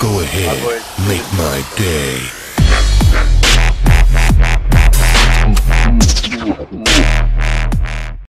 Go ahead, make my day.